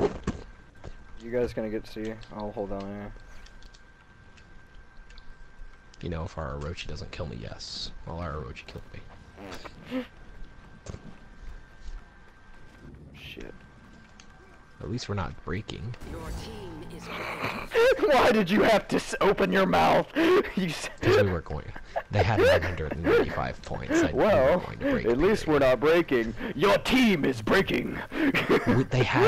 You guys gonna get C? I'll hold on here. You know, if our Orochi doesn't kill me, yes. Well, our Orochi killed me. Shit. At least we're not breaking. Your team is Why did you have to open your mouth? you said. We were going. They had 195 points. I, Well, we at least we're not breaking. Your team is breaking. They had